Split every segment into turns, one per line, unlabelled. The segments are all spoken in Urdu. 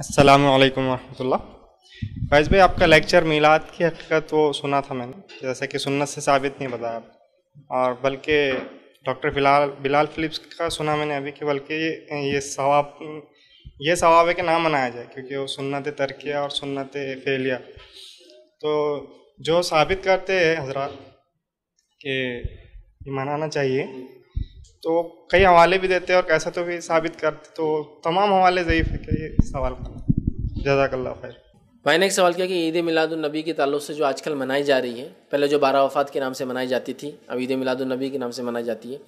السلام علیکم ورحمۃ اللہ۔ فیض بھائی، آپ کا لیکچر میلاد کی حقیقت وہ سنا تھا میں نے، جیسا کہ سنت سے ثابت نہیں بتایا اور بلکہ ڈاکٹر بلال بلال فلپس کا سنا میں نے ابھی کہ بلکہ یہ یہ ثواب یہ ثواب ہے کہ نہ منایا جائے، کیونکہ وہ سنت ترکیہ اور سنت فعلیہ۔ تو جو ثابت کرتے ہیں حضرات کہ یہ منانا چاہیے تو کئی حوالے بھی دیتے اور کیسا تو بھی ثابت کرتے تو تمام حوالے ضعیف ہے کہ یہ سوال کرنا۔ جزاک اللہ خیر۔
میں نے ایک سوال کیا کہ عید میلاد النبی کے تعلق سے جو آج کل منائی جا رہی ہے، پہلے جو بارہ وفات کے نام سے منائی جاتی تھی، اب عید میلاد النبی کے نام سے منائی جاتی ہے۔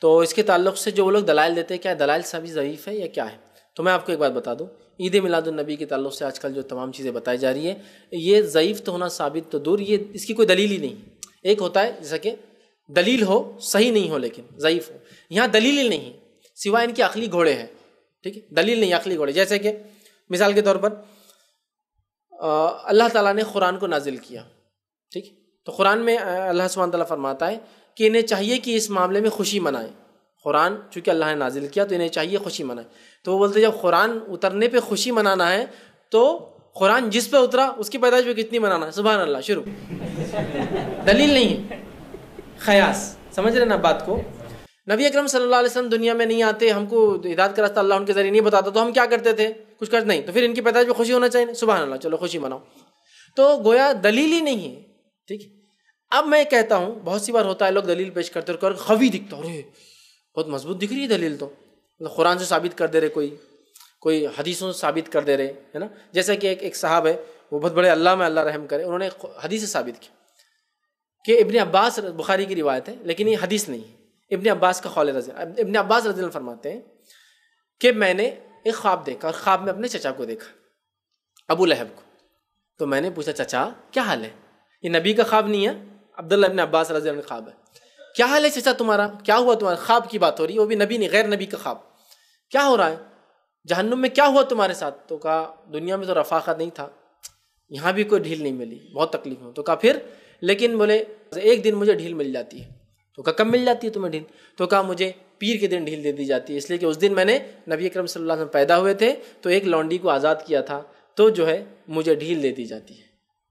تو اس کے تعلق سے جو وہ لوگ دلائل دیتے ہیں، کیا دلائل سبھی ضعیف ہے یا کیا ہے؟ تو میں آپ کو ایک بات بتا دوں، عید میلاد النبی کے تعلق سے آج کل جو تمام چیزیں بتائی جا رہی ہیں، یہ ضعیف تو ہونا ثابت تو دور، یہ اس کی کوئی دلیل ہی نہیں۔ ایک ہوتا ہے، جیسا کہ دلیل ہو، صحیح نہیں ہو، لیکن ضعیف ہو۔ یہاں دلیل ہی نہیں، سوائے ان کے عقلی گھوڑے ہیں۔ ٹھیک ہے؟ دلیل نہیں، عقلی گھوڑے۔ جیسے کہ مثال کے طور پر اللہ تعالیٰ نے قرآن کو نازل کیا۔ ٹھیک تو قرآن میں اللہ سبحانہ تعالیٰ فرماتا ہے کہ انہیں چاہیے کہ اس معاملے میں خوشی منائیں۔ قرآن، چونکہ اللہ نے نازل کیا، تو انہیں چاہیے خوشی منائیں۔ تو وہ بولتے جب قرآن اترنے پہ خوشی منانا ہے، تو قرآن جس پہ اترا، اس کی پیدائش پہ کتنی منانا ہے؟ سبحان اللہ، شروع۔ دلیل نہیں ہے۔ خیاس، سمجھ رہے نا بات کو؟ نبی اکرم صلی اللہ علیہ وسلم دنیا میں نہیں آتے، ہم کو ہدایت کا راستہ اللہ ان کے ذریعے نہیں بتاتا، تو ہم کیا کرتے تھے؟ کچھ کر نہیں، تو پھر ان کی پیدائش میں خوشی ہونا چاہیے۔ سبحان اللہ، چلو خوشی مناؤ۔ تو گویا دلیل ہی نہیں ہے، ٹھیک ہے؟ اب میں کہتا ہوں، بہت سی بار ہوتا ہے، لوگ دلیل پیش کرتے اور خوی دکھتا ارے، بہت مضبوط دکھ رہی ہے دلیل تو۔ مطلب قرآن سے ثابت کر دے رہے، کوئی کوئی حدیثوں سے ثابت کر دے رہے، ہے نا؟ جیسا کہ ایک ایک صاحب ہے، وہ بہت بڑے اللہ میں اللہ رحم کرے، انہوں نے حدیث سے ثابت کیا کہ ابن عباس بخاری کی روایت ہے، لیکن یہ حدیث نہیں ہے۔ ابن عباس کا خول رضی ابن عباس رضی اللہ فرماتے ہیں کہ میں نے ایک خواب دیکھا اور خواب میں اپنے چچا کو دیکھا، ابو لہب کو۔ تو میں نے پوچھا، چچا، کیا حال ہے؟ یہ نبی کا خواب نہیں ہے، عبداللہ ابن عباس رضی اللہ خواب ہے۔ کیا حال ہے چچا تمہارا؟ کیا ہوا تمہارا؟ خواب کی بات ہو رہی ہے، وہ بھی نبی نہیں، غیر نبی کا خواب۔ کیا ہو رہا ہے؟ جہنم میں کیا ہوا تمہارے ساتھ؟ تو کہا، دنیا میں تو رفاقت نہیں تھا۔ یہاں بھی کوئی ڈھیل نہیں ملی، بہت تکلیف ہو تو کہا، پھر؟ لیکن بولے، ایک دن مجھے ڈھیل مل جاتی ہے۔ تو کہا، کب مل جاتی ہے تمہیں ڈھیل؟ تو کہا، مجھے پیر کے دن ڈھیل دے دی جاتی ہے۔ اس لیے کہ اس دن میں نے نبی اکرم صلی اللہ علیہ وسلم پیدا ہوئے تھے، تو ایک لانڈی کو آزاد کیا تھا۔ تو جو ہے، مجھے ڈھیل دے دی جاتی ہے۔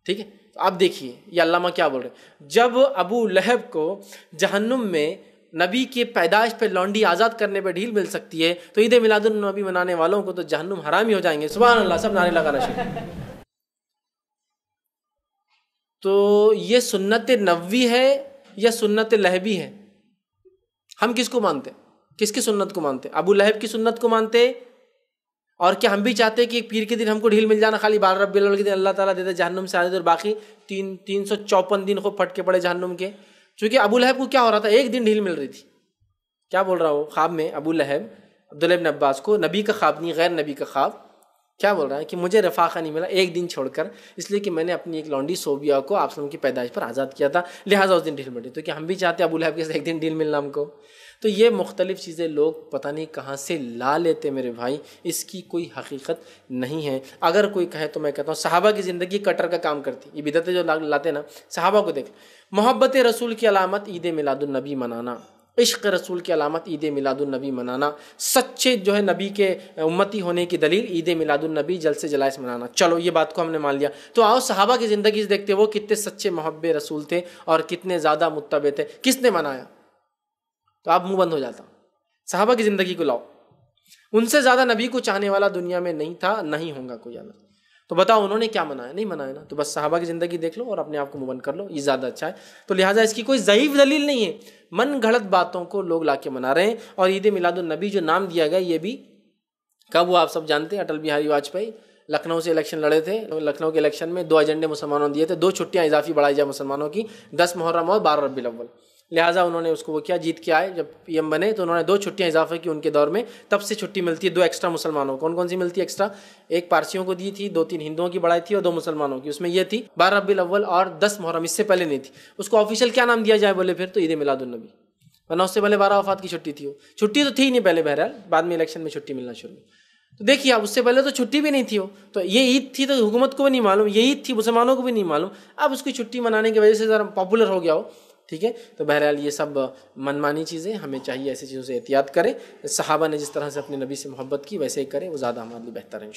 ٹھیک ہے؟ آپ دیکھیے، یہ علامہ کیا بول رہے جب ابو لہب کو جہنم میں نبی کے پیدائش پہ لانڈی آزاد کرنے پہ ڈھیل مل سکتی ہے، تو عید میلاد النبی منانے والوں کو تو جہنم حرام ہی ہو جائیں گے۔ سبحان اللہ، سب نعرے لگانا شروع۔ تو یہ سنت نبوی ہے یا سنت لہبی ہے؟ ہم کس کو مانتے کس کی سنت کو مانتے ابو لہب کی سنت کو مانتے اور کیا ہم بھی چاہتے کہ ایک پیر کے دن ہم کو ڈھیل مل جانا خالی بارہ ربی اللہ کے دن اللہ تعالیٰ دیتے جہنم سے آزاد اور باقی تین تین سو چوپن دن کو پھٹ کے پڑے جہنم کے۔ چونکہ ابو لہب کو کیا ہو رہا تھا؟ ایک دن ڈھیل مل رہی تھی۔ کیا بول رہا ہوں خواب میں ابو لہب، عبداللہ ابن عباس کو نبی کا خواب نہیں، غیر نبی کا خواب۔ کیا بول رہا ہے کہ مجھے رفاقہ نہیں ملا ایک دن چھوڑ کر، اس لیے کہ میں نے اپنی ایک لانڈی صوبیا کو آپ کی پیدائش پر آزاد کیا تھا، لہٰذا اس دن ڈھیل ملی تو کیا ہم بھی چاہتے ہیں ابو لہب کے ایک دن ڈھیل ملنا ہم کو؟ تو یہ مختلف چیزیں لوگ پتہ نہیں کہاں سے لا لیتے میرے بھائی، اس کی کوئی حقیقت نہیں ہے۔ اگر کوئی کہے تو میں کہتا ہوں، صحابہ کی زندگی کٹر کا کام کرتی۔ یہ بدتیں جو لاتے نا، صحابہ کو دیکھ۔ محبت رسول کی علامت عید میلاد النبی منانا۔ عشق رسول کی علامت عید میلاد النبی منانا۔ سچے جو ہے نبی کے امتی ہونے کی دلیل عید میلاد النبی جل سے جلائش منانا۔ چلو، یہ بات کو ہم نے مان لیا۔ تو آؤ، صحابہ کی زندگی سے دیکھتے وہ کتنے سچے محب رسول تھے اور کتنے زیادہ متبع تھے۔ کس نے منایا؟ تو آپ منہ بند ہو جاتا۔ صحابہ کی زندگی کو لاؤ۔ ان سے زیادہ نبی کو چاہنے والا دنیا میں نہیں تھا، نہیں ہوگا کوئی اللہ۔ تو بتاؤ انہوں نے کیا منایا؟ نہیں منایا نا۔ تو بس صحابہ کی زندگی دیکھ لو اور اپنے آپ کو مبن کر لو، یہ زیادہ اچھا ہے۔ تو لہٰذا اس کی کوئی ضعیف دلیل نہیں ہے۔ من گھڑت باتوں کو لوگ لا کے منا رہے ہیں اور عید میلاد النبی جو نام دیا گیا، یہ بھی کب وہ آپ سب جانتے ہیں؟ اٹل بہاری واجپئی لکھنؤ سے الیکشن لڑے تھے۔ لکھنؤ کے الیکشن میں دو ایجنڈے مسلمانوں دیے تھے۔ دو چھٹیاں اضافی بڑھائی جائے مسلمانوں کی، دس محرم اور بارہ ربی الاول۔ لہٰذا انہوں نے اس کو وہ کیا، جیت کے آئے۔ جب پی ایم بنے تو انہوں نے دو چھٹیاں اضافہ کی ان کے دور میں۔ تب سے چھٹی ملتی ہے دو ایکسٹرا مسلمانوں کون کون سی ملتی ہے ایکسٹرا ایک پارسیوں کو دی تھی، دو تین ہندوؤں کی بڑھائی تھی اور دو مسلمانوں کی۔ اس میں یہ تھی، بارہ ربی الاول اور دس محرم، اس سے پہلے نہیں تھی۔ اس کو آفیشیل کیا نام دیا جائے بولے پھر؟ تو عید میلاد النبی۔ ورنہ اس سے پہلے بارہ وفات کی چھٹی تھی۔ وہ چھٹی تو تھی نہیں پہلے بہرحال، بعد میں الیکشن میں چھٹی ملنا شروع تو دیکھیے اب اس سے پہلے تو چھٹی بھی نہیں تھی۔ وہ تو یہ عید تھی تو حکومت کو بھی نہیں معلوم، یہ عید تھی مسلمانوں کو بھی نہیں معلوم۔ اب اس کی چھٹی منانے کی وجہ سے ذرا پاپولر ہو گیا ہو۔ ٹھیک ہے؟ تو بہرحال یہ سب منمانی چیزیں ہمیں چاہیے ایسی چیزوں سے احتیاط کریں۔ صحابہ نے جس طرح سے اپنے نبی سے محبت کی، ویسے ہی کرے وہ زیادہ ہمارے لیے بہتر ہے ان